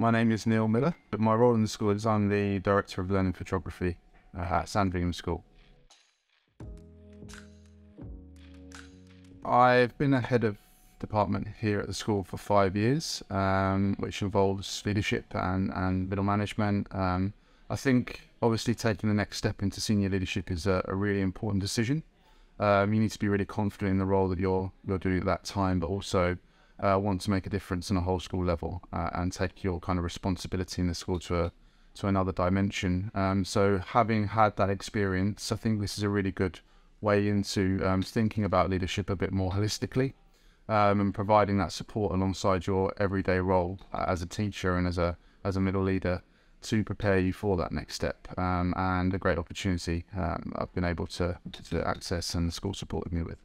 My name is Neil Miller, but my role in the school is I'm the Director of Learning Photography uh, at Sandringham School. I've been a head of department here at the school for five years, um, which involves leadership and, and middle management. Um, I think obviously taking the next step into senior leadership is a, a really important decision. Um, you need to be really confident in the role that you're you're doing at that time, but also uh, want to make a difference on a whole school level uh, and take your kind of responsibility in the school to a, to another dimension. Um, so having had that experience, I think this is a really good way into um, thinking about leadership a bit more holistically um, and providing that support alongside your everyday role as a teacher and as a as a middle leader to prepare you for that next step um, and a great opportunity um, I've been able to, to access and the school supported me with.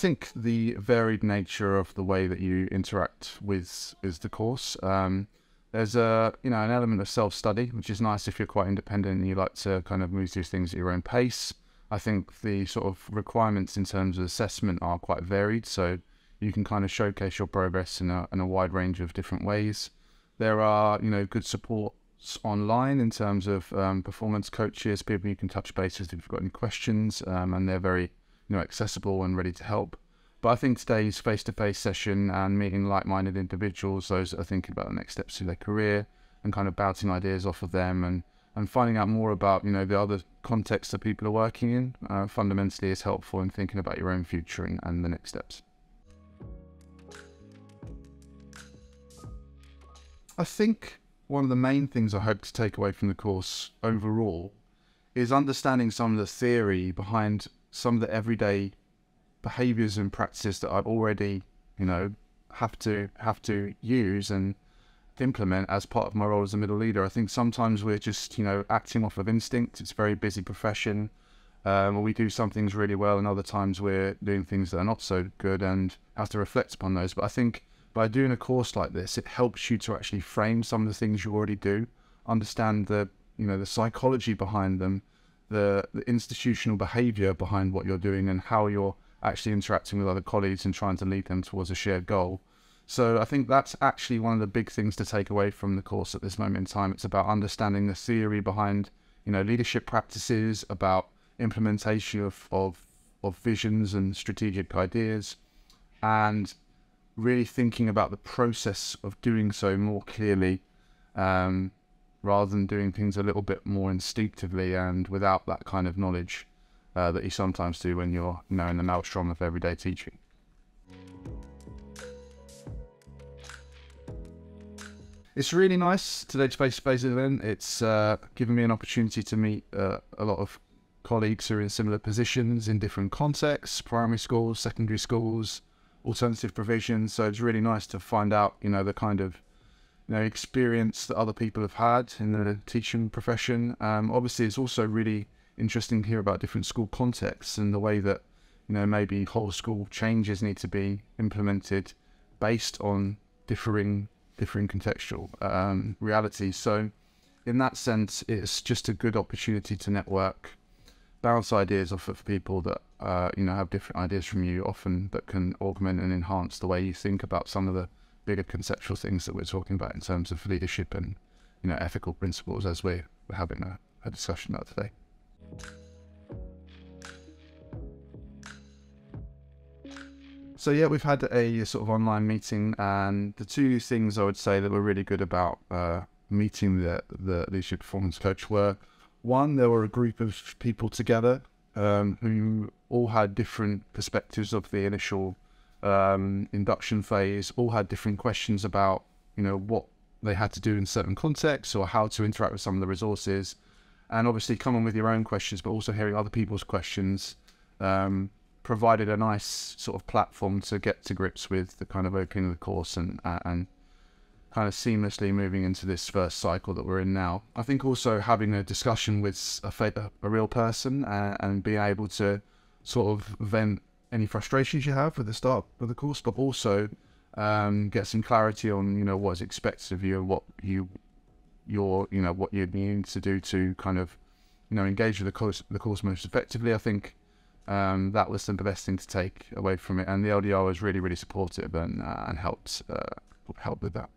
Think the varied nature of the way that you interact with is the course. Um, there's a you know an element of self-study, which is nice if you're quite independent and you like to kind of move through things at your own pace. I think the sort of requirements in terms of assessment are quite varied, so you can kind of showcase your progress in a, in a wide range of different ways. There are you know good supports online in terms of um, performance coaches, people you can touch bases if you've got any questions, um, and they're very you know accessible and ready to help. But I think today's face-to-face session and meeting like-minded individuals, those that are thinking about the next steps in their career, and kind of bouncing ideas off of them and and finding out more about you know the other contexts that people are working in uh, fundamentally is helpful in thinking about your own future and, and the next steps. I think one of the main things I hope to take away from the course overall is understanding some of the theory behind some of the everyday behaviors and practices that I've already, you know, have to have to use and implement as part of my role as a middle leader. I think sometimes we're just, you know, acting off of instinct. It's a very busy profession. Um, we do some things really well, and other times we're doing things that are not so good and have to reflect upon those. But I think by doing a course like this, it helps you to actually frame some of the things you already do, understand the, you know, the psychology behind them, the, the institutional behavior behind what you're doing, and how you're actually interacting with other colleagues and trying to lead them towards a shared goal. So I think that's actually one of the big things to take away from the course at this moment in time. It's about understanding the theory behind, you know, leadership practices, about implementation of, of, of visions and strategic ideas, and really thinking about the process of doing so more clearly, um, rather than doing things a little bit more instinctively and without that kind of knowledge uh, that you sometimes do when you're, you know, in the maelstrom of everyday teaching. It's really nice today's face to face event. It's uh, given me an opportunity to meet uh, a lot of colleagues who are in similar positions in different contexts, primary schools, secondary schools, alternative provisions. So it's really nice to find out, you know, the kind of you know experience that other people have had in the teaching profession. Um, obviously, it's also really interesting to hear about different school contexts and the way that you know maybe whole school changes need to be implemented based on differing differing contextual um, realities. So, in that sense, it's just a good opportunity to network, bounce ideas off of people that uh, you know have different ideas from you, often that can augment and enhance the way you think about some of the bigger conceptual things that we're talking about in terms of leadership and you know ethical principles, as we're, having a, a discussion about today. So yeah, we've had a sort of online meeting, and the two things I would say that were really good about uh, meeting the the leadership performance coach were one, there were a group of people together um, who all had different perspectives of the initial um, induction phase, all had different questions about you know what they had to do in certain contexts or how to interact with some of the resources, and obviously coming with your own questions, but also hearing other people's questions. Um, provided a nice sort of platform to get to grips with the kind of opening of the course and and kind of seamlessly moving into this first cycle that we're in now. I think also having a discussion with a, a real person uh, and being able to sort of vent any frustrations you have with the start of the course, but also um, get some clarity on you know what is expected of you and what you your you know what you need to do to kind of you know engage with the course the course most effectively. I think Um, that was the best thing to take away from it, and the LDR was really, really supportive and uh, and helped uh, helped with that.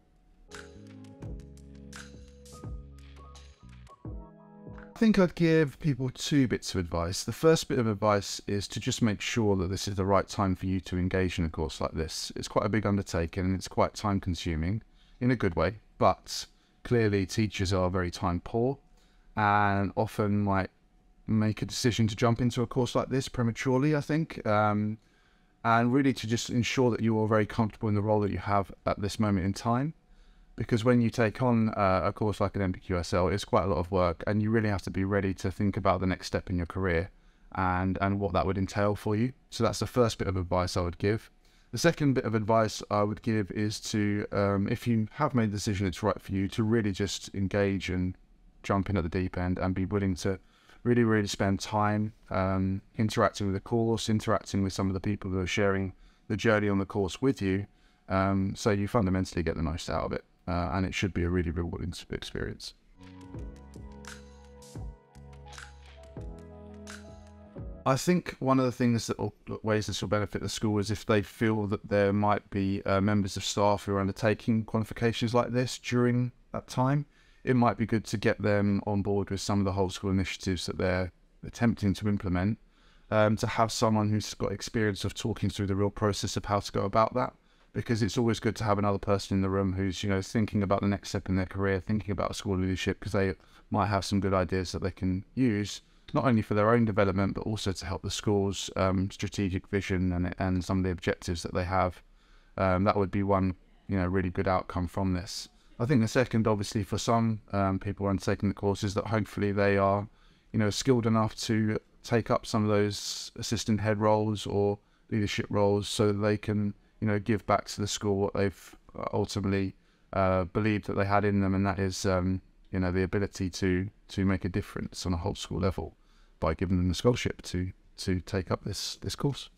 I think I'd give people two bits of advice. The first bit of advice is to just make sure that this is the right time for you to engage in a course like this. It's quite a big undertaking and it's quite time consuming in a good way, but clearly teachers are very time poor and often might make a decision to jump into a course like this prematurely, I think. Um, and really to just ensure that you are very comfortable in the role that you have at this moment in time. Because when you take on uh, a course like an NPQSL, it's quite a lot of work, and you really have to be ready to think about the next step in your career and and what that would entail for you. So that's the first bit of advice I would give. The second bit of advice I would give is to, um, if you have made the decision it's right for you, to really just engage and jump in at the deep end and be willing to really, really spend time um, interacting with the course, interacting with some of the people who are sharing the journey on the course with you. Um, so you fundamentally get the most out of it, uh, and it should be a really rewarding experience. I think one of the things that will, ways this will benefit the school is if they feel that there might be uh, members of staff who are undertaking qualifications like this during that time it might be good to get them on board with some of the whole school initiatives that they're attempting to implement. Um, to have someone who's got experience of talking through the real process of how to go about that, because it's always good to have another person in the room who's you know thinking about the next step in their career, thinking about school leadership, because they might have some good ideas that they can use not only for their own development but also to help the school's um, strategic vision and and some of the objectives that they have. Um, that would be one you know really good outcome from this. I think the second, obviously, for some um, people undertaking the course is that hopefully they are, you know, skilled enough to take up some of those assistant head roles or leadership roles, so that they can, you know, give back to the school what they've uh, ultimately uh, believed that they had in them, and that is, um, you know, the ability to to make a difference on a whole school level by giving them the scholarship to to take up this this course.